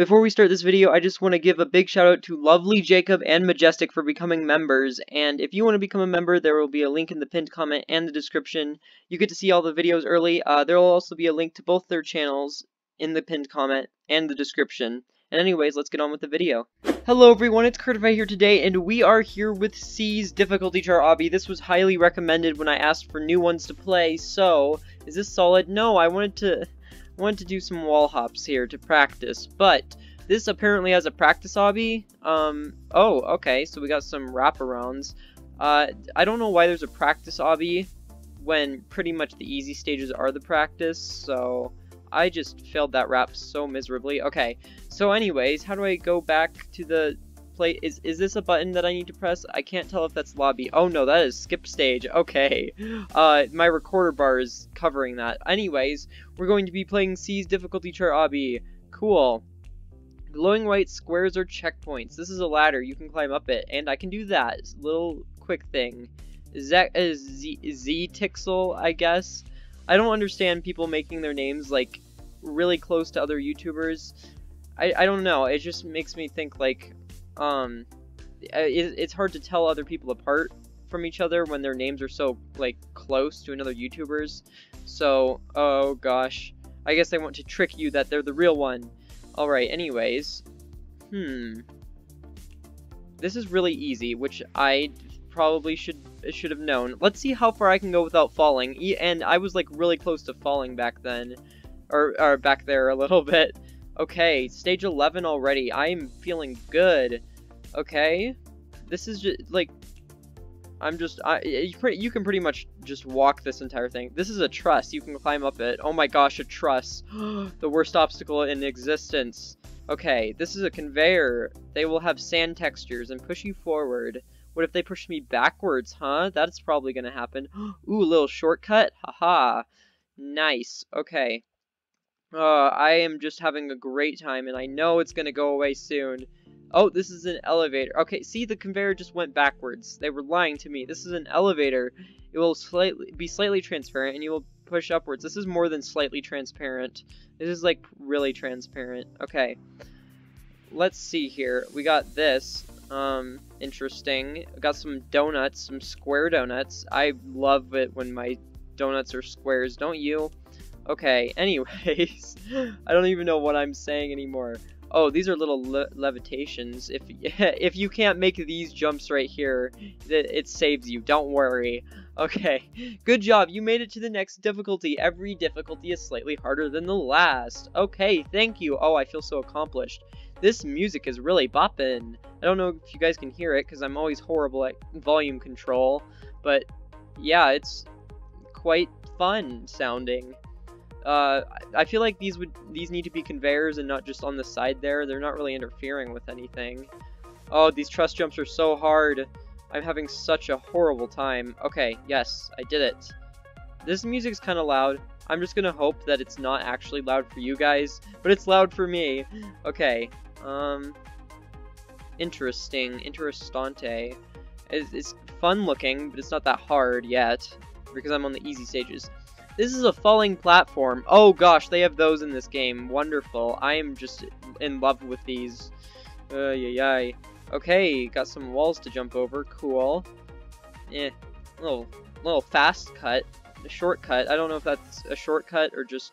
Before we start this video, I just want to give a big shout out to Lovely Jacob and Majestic for becoming members, and if you want to become a member, there will be a link in the pinned comment and the description. You get to see all the videos early. Uh, there will also be a link to both their channels in the pinned comment and the description. And anyways, let's get on with the video. Hello everyone, it's Curtified here today, and we are here with Sea's Difficulty Chart Obby. This was highly recommended when I asked for new ones to play, so, is this solid? No, I wanted to wanted to do some wall hops here to practice, but this apparently has a practice obby. Um, oh, okay, so we got some wraparounds. Uh, I don't know why there's a practice obby when pretty much the easy stages are the practice, so I just failed that wrap so miserably. Okay, so anyways, how do I go back to the play? Is, is this a button that I need to press? I can't tell if that's lobby. Oh no, that is skip stage. Okay, uh, my recorder bar is covering that. Anyways, we're going to be playing Sea's difficulty chart obby. Cool. Glowing white squares are checkpoints. This is a ladder. You can climb up it, and I can do that. Little quick thing. That a Z, Z Tixel, I guess? I don't understand people making their names like really close to other YouTubers. I, I don't know. It just makes me think like um it, it's hard to tell other people apart from each other when their names are so like close to another YouTuber's. So, oh gosh. I guess I want to trick you that they're the real one. Alright, anyways. Hmm. This is really easy, which I probably should should have known. Let's see how far I can go without falling. And I was like really close to falling back then. Or, or back there a little bit. Okay, stage 11 already. I am feeling good. Okay. This is just like I'm just I you, pretty, you can pretty much just walk this entire thing. This is a truss. You can climb up it. Oh my gosh, a truss. the worst obstacle in existence. Okay, this is a conveyor. They will have sand textures and push you forward. What if they push me backwards, huh? That's probably gonna happen. Ooh, little shortcut? Haha. Nice. Okay. Uh, I am just having a great time, and I know it's gonna go away soon. Oh, this is an elevator. Okay, see, the conveyor just went backwards. They were lying to me. This is an elevator. It will slightly be slightly transparent, and you will push upwards. This is more than slightly transparent. This is, like, really transparent. Okay. Let's see here. We got this. Um, interesting. got some donuts, some square donuts. I love it when my donuts are squares, don't you? Okay, anyways, I don't even know what I'm saying anymore. Oh, these are little le levitations. If if you can't make these jumps right here, it, it saves you. Don't worry. Okay, good job. You made it to the next difficulty. Every difficulty is slightly harder than the last. Okay, thank you. Oh, I feel so accomplished. This music is really bopping. I don't know if you guys can hear it because I'm always horrible at volume control, but yeah, it's quite fun sounding. Uh, I feel like these would these need to be conveyors and not just on the side there. They're not really interfering with anything. Oh, these truss jumps are so hard. I'm having such a horrible time. Okay, yes, I did it. This music's kind of loud. I'm just gonna hope that it's not actually loud for you guys, but it's loud for me. Okay, um, interesting, interessante. It's, it's fun looking, but it's not that hard yet, because I'm on the easy stages. This is a falling platform. Oh gosh, they have those in this game. Wonderful. I am just in love with these. Uh, yeah. Okay, got some walls to jump over. Cool. Eh, little, little fast cut. A shortcut. I don't know if that's a shortcut or just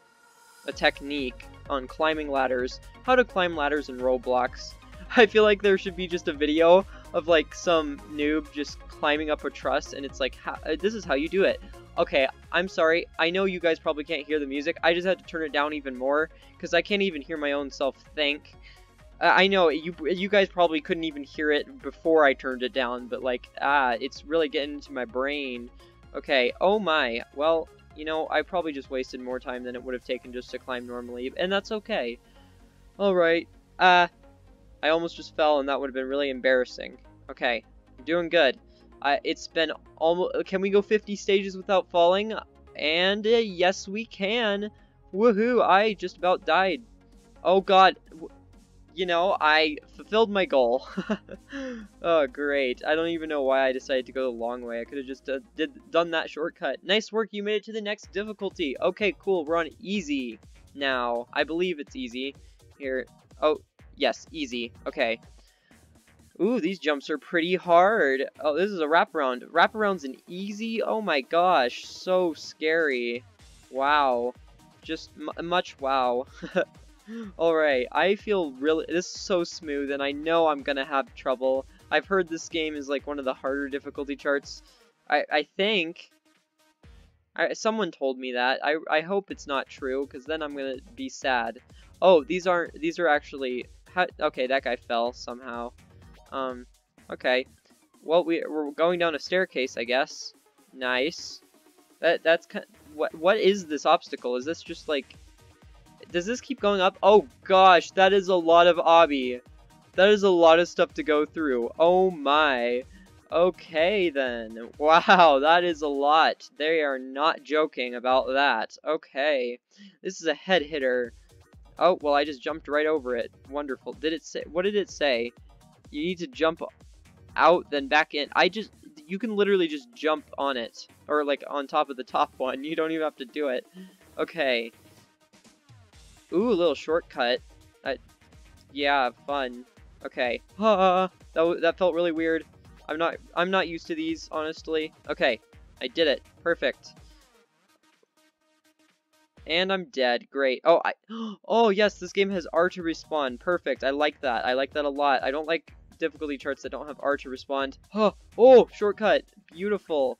a technique on climbing ladders. How to climb ladders in Roblox. I feel like there should be just a video of like some noob just climbing up a truss and it's like, how, this is how you do it. Okay, I'm sorry. I know you guys probably can't hear the music. I just had to turn it down even more because I can't even hear my own self think. Uh, I know you you guys probably couldn't even hear it before I turned it down, but like, ah, it's really getting into my brain. Okay, oh my. Well, you know, I probably just wasted more time than it would have taken just to climb normally, and that's okay. Alright, uh, I almost just fell and that would have been really embarrassing. Okay, I'm doing good. Uh, it's been almost, can we go 50 stages without falling? And uh, yes, we can. Woohoo, I just about died. Oh god, you know, I fulfilled my goal. oh, great. I don't even know why I decided to go the long way. I could have just uh, did done that shortcut. Nice work, you made it to the next difficulty. Okay, cool, we're on easy now. I believe it's easy. Here, oh, Yes, easy. Okay. Ooh, these jumps are pretty hard. Oh, this is a wraparound. Wraparound's an easy? Oh my gosh, so scary. Wow. Just much wow. Alright, I feel really- this is so smooth, and I know I'm gonna have trouble. I've heard this game is like one of the harder difficulty charts. I, I think... I, someone told me that. I, I hope it's not true, because then I'm gonna be sad. Oh, these aren't- these are actually- okay, that guy fell somehow. Um, okay. Well, we, we're going down a staircase, I guess. Nice. That That's kind what What is this obstacle? Is this just, like... Does this keep going up? Oh, gosh, that is a lot of obby. That is a lot of stuff to go through. Oh, my. Okay, then. Wow, that is a lot. They are not joking about that. Okay. This is a head hitter. Oh, well, I just jumped right over it. Wonderful. Did it say... What did it say? You need to jump out, then back in. I just, you can literally just jump on it. Or like on top of the top one. You don't even have to do it. Okay. Ooh, a little shortcut. Uh, yeah, fun. Okay. Ah, that, that felt really weird. I'm not, I'm not used to these, honestly. Okay. I did it. Perfect. And I'm dead. Great. Oh, I. Oh, yes, this game has R to respawn. Perfect. I like that. I like that a lot. I don't like difficulty charts that don't have R to respawn. Oh, oh, shortcut. Beautiful.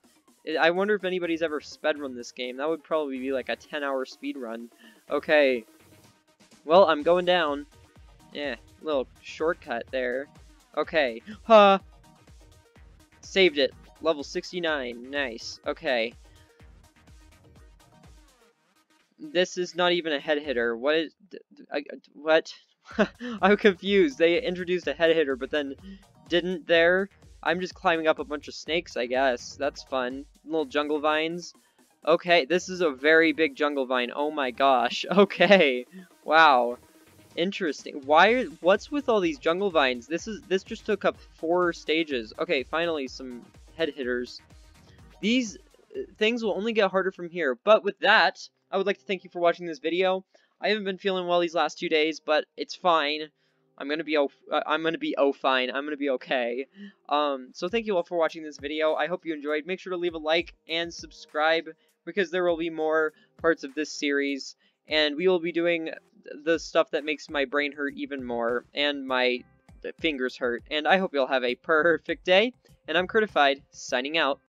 I wonder if anybody's ever speedrun this game. That would probably be like a 10-hour speed run. Okay. Well, I'm going down. Yeah, little shortcut there. Okay. Huh. Saved it. Level 69. Nice. Okay. This is not even a head hitter. What is... I, what? I'm confused. They introduced a head hitter, but then didn't there? I'm just climbing up a bunch of snakes, I guess. That's fun. Little jungle vines. Okay, this is a very big jungle vine. Oh my gosh. Okay. Wow. Interesting. Why are, what's with all these jungle vines? This is this just took up four stages. Okay, finally some head hitters. These uh, things will only get harder from here. But with that, I would like to thank you for watching this video. I haven't been feeling well these last two days, but it's fine. I'm gonna be oh, I'm gonna be oh fine. I'm gonna be okay. Um, so thank you all for watching this video. I hope you enjoyed. Make sure to leave a like and subscribe because there will be more parts of this series, and we will be doing the stuff that makes my brain hurt even more and my fingers hurt. And I hope you'll have a perfect day. And I'm Curtified, signing out.